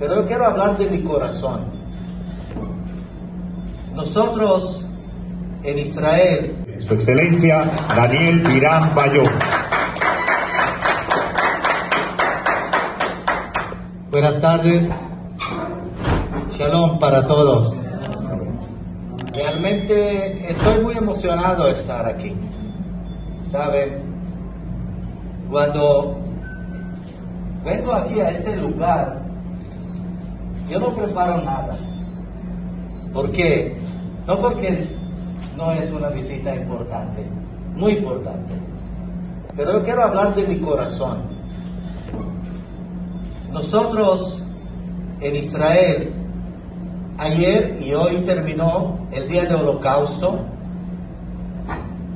pero yo quiero hablar de mi corazón. Nosotros en Israel, Su Excelencia Daniel Pirán Bayón. buenas tardes, shalom para todos. Realmente estoy muy emocionado de estar aquí. Saben, cuando vengo aquí a este lugar, yo no preparo nada. ¿Por qué? No porque no es una visita importante, muy importante. Pero yo quiero hablar de mi corazón. Nosotros en Israel, ayer y hoy terminó el día de holocausto.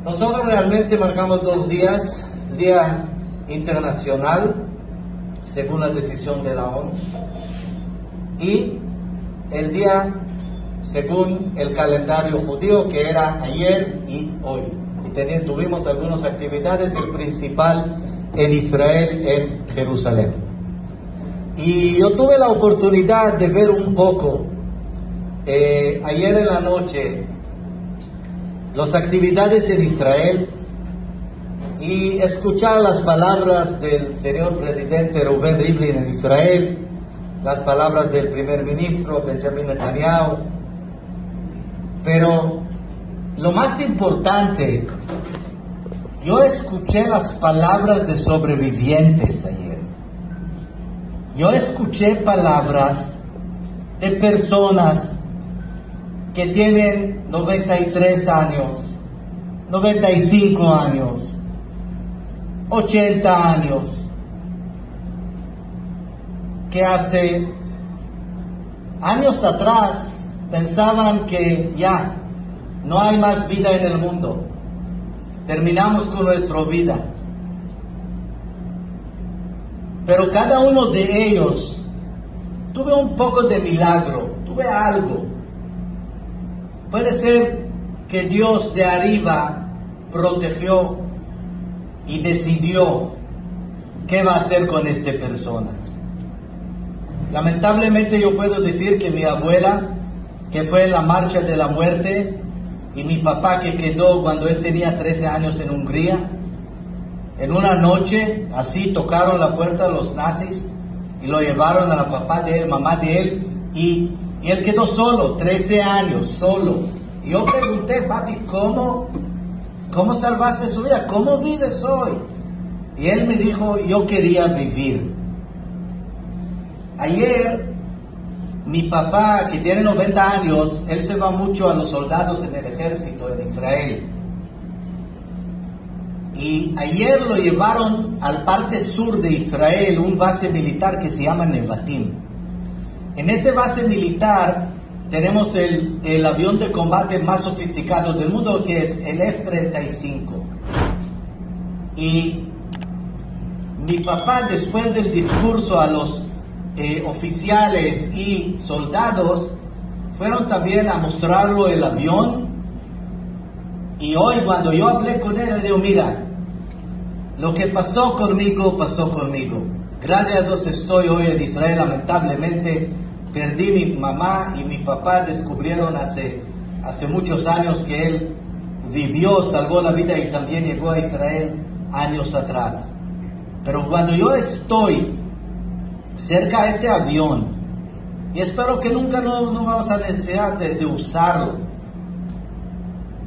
Nosotros realmente marcamos dos días, día internacional, según la decisión de la ONU, y el día según el calendario judío que era ayer y hoy. Y teni- tuvimos algunas actividades, el principal en Israel, en Jerusalén. Y yo tuve la oportunidad de ver un poco eh, ayer en la noche las actividades en Israel y escuchar las palabras del señor presidente Rubén Rivlin en Israel, las palabras del primer ministro Benjamin Netanyahu. Pero lo más importante, yo escuché las palabras de sobrevivientes ayer. Yo escuché palabras de personas que tienen 93 años, 95 años, 80 años, que hace años atrás pensaban que ya no hay más vida en el mundo, terminamos con nuestra vida. Pero cada uno de ellos tuve un poco de milagro, tuve algo. Puede ser que Dios de arriba protegió y decidió qué va a hacer con esta persona. Lamentablemente yo puedo decir que mi abuela, que fue en la marcha de la muerte, y mi papá que quedó cuando él tenía 13 años en Hungría, en una noche, así tocaron la puerta los nazis y lo llevaron a la papá de él, mamá de él, y, él quedó solo, 13 años, solo. Yo pregunté, papi, ¿cómo, ¿cómo salvaste su vida? ¿Cómo vives hoy? Y él me dijo, yo quería vivir. Ayer, mi papá, que tiene 90 años, él se va mucho a los soldados en el ejército en Israel. Y ayer lo llevaron al parte sur de Israel, un base militar que se llama Nevatim. En este base militar tenemos el, el avión de combate más sofisticado del mundo, que es el F-35. Y mi papá, después del discurso a los eh, oficiales y soldados, fueron también a mostrarlo el avión. Y hoy cuando yo hablé con él, le digo, mira, lo que pasó conmigo, pasó conmigo. Gracias a Dios estoy hoy en Israel, lamentablemente perdí mi mamá y mi papá descubrieron hace, hace muchos años que él vivió, salvó la vida y también llegó a Israel años atrás. Pero cuando yo estoy cerca de este avión, y espero que nunca no, no vamos a necesidad de, de usarlo,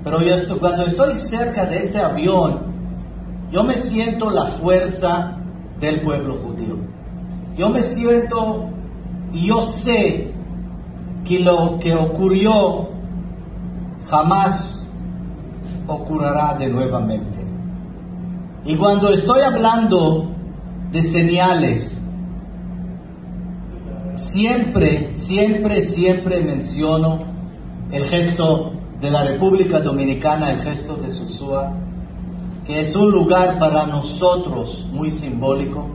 pero yo estoy, cuando estoy cerca de este avión, yo me siento la fuerza del pueblo judío. Yo me siento y yo sé que lo que ocurrió jamás ocurrirá de nuevamente. Y cuando estoy hablando de señales, siempre, siempre, siempre menciono el gesto de la República Dominicana, el gesto de Susúa, que es un lugar para nosotros muy simbólico,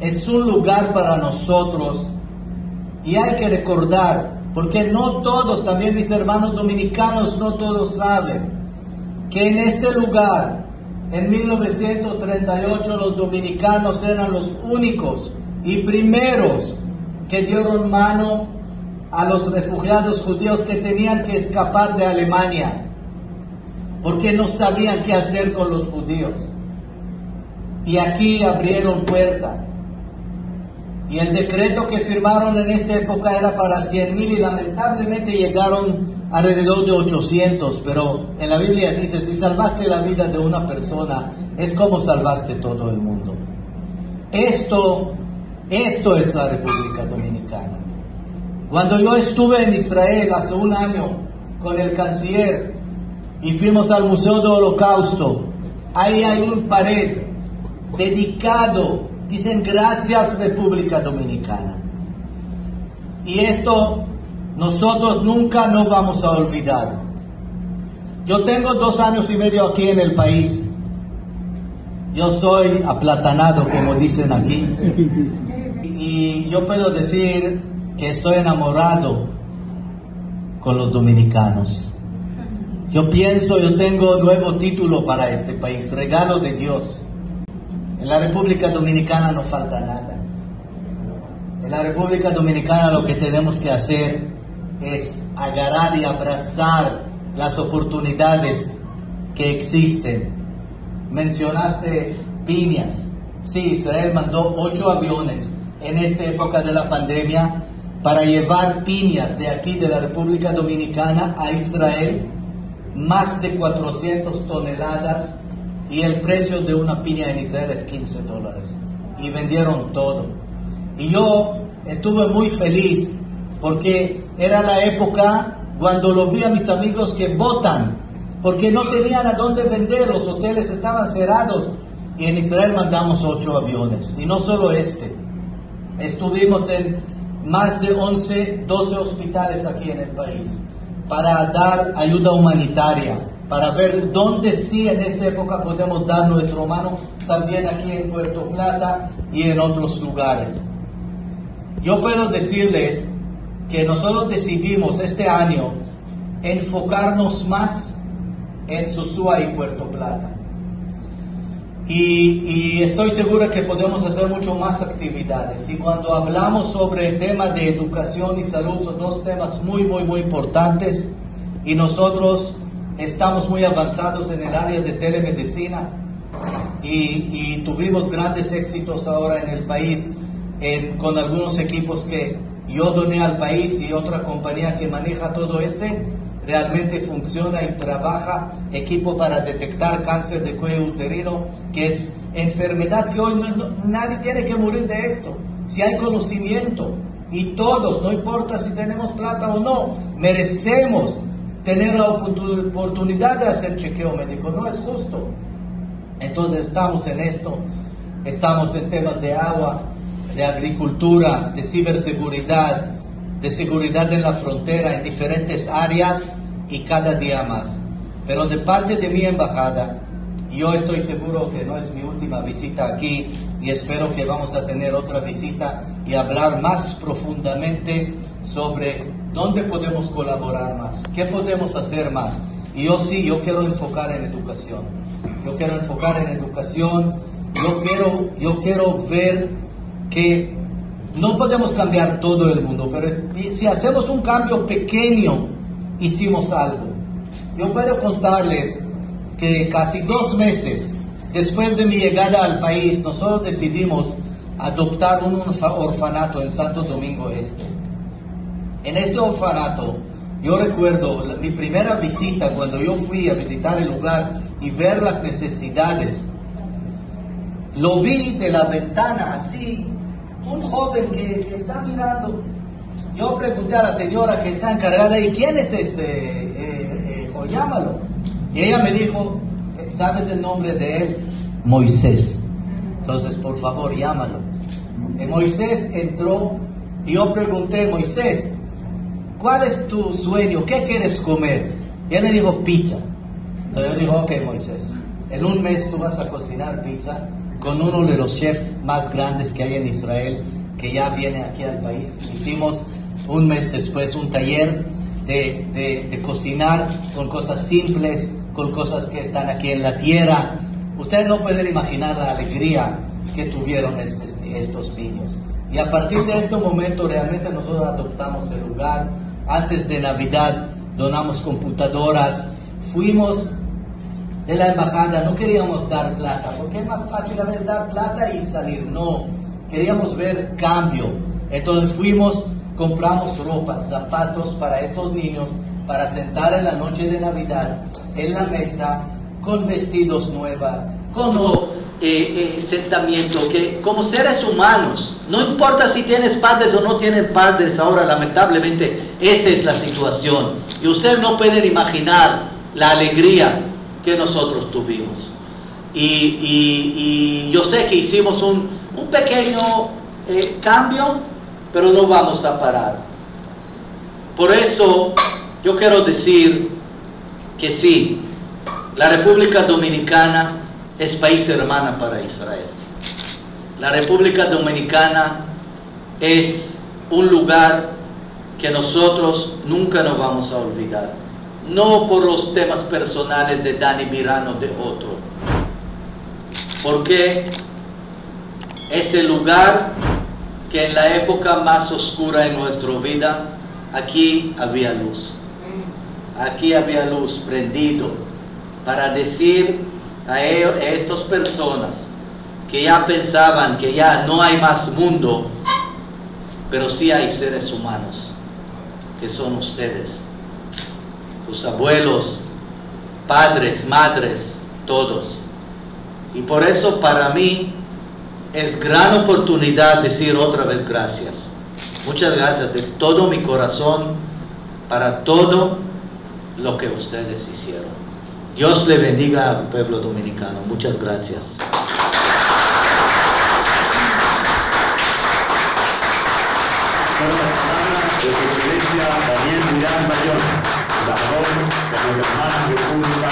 es un lugar para nosotros y hay que recordar, porque no todos, también mis hermanos dominicanos, no todos saben que en este lugar, en 1938, los dominicanos eran los únicos y primeros que dieron mano a los refugiados judíos que tenían que escapar de Alemania, porque no sabían qué hacer con los judíos. Y aquí abrieron puerta. Y el decreto que firmaron en esta época era para 100 mil y lamentablemente llegaron alrededor de 800, pero en la Biblia dice, si salvaste la vida de una persona, es como salvaste todo el mundo. Esto, esto es la República Dominicana. Cuando yo estuve en Israel hace un año con el canciller y fuimos al Museo del Holocausto, ahí hay un pared dedicado, dicen gracias República Dominicana. Y esto nosotros nunca nos vamos a olvidar. Yo tengo dos años y medio aquí en el país. Yo soy aplatanado, como dicen aquí. Yo puedo decir que estoy enamorado con los dominicanos. Yo pienso, yo tengo nuevo título para este país, regalo de Dios. En la República Dominicana no falta nada. En la República Dominicana lo que tenemos que hacer es agarrar y abrazar las oportunidades que existen. Mencionaste piñas. Sí, Israel mandó ocho aviones en esta época de la pandemia para llevar piñas de aquí de la República Dominicana a Israel, más de 400 toneladas y el precio de una piña en Israel es 15 dólares. Y vendieron todo. Y yo estuve muy feliz porque era la época cuando lo vi a mis amigos que votan, porque no tenían a dónde vender, los hoteles estaban cerrados. Y en Israel mandamos ocho aviones, y no solo este. Estuvimos en más de 11, 12 hospitales aquí en el país para dar ayuda humanitaria, para ver dónde sí en esta época podemos dar nuestro mano, también aquí en Puerto Plata y en otros lugares. Yo puedo decirles que nosotros decidimos este año enfocarnos más en Susúa y Puerto Plata. Y, estoy seguro que podemos hacer mucho más actividades. Y cuando hablamos sobre el tema de educación y salud, son dos temas muy, muy, muy importantes. Y nosotros estamos muy avanzados en el área de telemedicina. Y, tuvimos grandes éxitos ahora en el país con algunos equipos que yo doné al país y otra compañía que maneja todo este, realmente funciona y trabaja equipo para detectar cáncer de cuello uterino, que es enfermedad que hoy nadie tiene que morir de esto. Si hay conocimiento y todos, no importa si tenemos plata o no, merecemos tener la oportunidad de hacer chequeo médico, no es justo. Entonces estamos en esto, estamos en temas de agua, de agricultura, de ciberseguridad, de seguridad en la frontera, en diferentes áreas y cada día más. Pero de parte de mi embajada, yo estoy seguro que no es mi última visita aquí y espero que vamos a tener otra visita y hablar más profundamente sobre dónde podemos colaborar más, qué podemos hacer más. Y yo sí, yo quiero enfocar en educación. Yo quiero enfocar en educación. Yo quiero, yo quiero ver que no podemos cambiar todo el mundo, pero si hacemos un cambio pequeño, hicimos algo. Yo puedo contarles que casi dos meses después de mi llegada al país, nosotros decidimos adoptar un orfanato en Santo Domingo Este. En este orfanato, yo recuerdo mi primera visita cuando yo fui a visitar el lugar y ver las necesidades. Lo vi de la ventana así un joven que, está mirando. Yo pregunté a la señora que está encargada, ¿y quién es este? Eh, eh llámalo. Y ella me dijo, ¿sabes el nombre de él? Moisés. Entonces, por favor, llámalo. Y Moisés entró y yo pregunté, Moisés, ¿cuál es tu sueño? ¿Qué quieres comer? Y él me dijo, pizza. Entonces yo digo, ok, Moisés, en un mes tú vas a cocinar pizza con uno de los chefs más grandes que hay en Israel, que ya viene aquí al país. Hicimos un mes después un taller de, cocinar con cosas simples, con cosas que están aquí en la tierra. Ustedes no pueden imaginar la alegría que tuvieron estos niños. Y a partir de este momento realmente nosotros adoptamos el lugar. Antes de Navidad donamos computadoras. Fuimos de la embajada, no queríamos dar plata, porque es más fácil a ver dar plata y salir. No, queríamos ver cambio. Entonces fuimos, compramos ropas, zapatos para estos niños, para sentar en la noche de Navidad en la mesa con vestidos nuevas, con eh, eh, sentamiento, que como seres humanos, no importa si tienes padres o no tienes padres, ahora lamentablemente esa es la situación. Y ustedes no pueden imaginar la alegría que nosotros tuvimos. Y, yo sé que hicimos un, pequeño eh, cambio, pero no vamos a parar. Por eso yo quiero decir que sí, la República Dominicana es país hermana para Israel. La República Dominicana es un lugar que nosotros nunca nos vamos a olvidar. No por los temas personales de Dani Mirano de otro. Porque es el lugar que en la época más oscura de nuestra vida, aquí había luz. Aquí había luz prendido para decir a, estas personas que ya pensaban que ya no hay más mundo, pero sí hay seres humanos, que son ustedes, sus abuelos, padres, madres, todos. Y por eso para mí es gran oportunidad decir otra vez gracias. Muchas gracias de todo mi corazón para todo lo que ustedes hicieron. Dios le bendiga al pueblo dominicano. Muchas gracias. De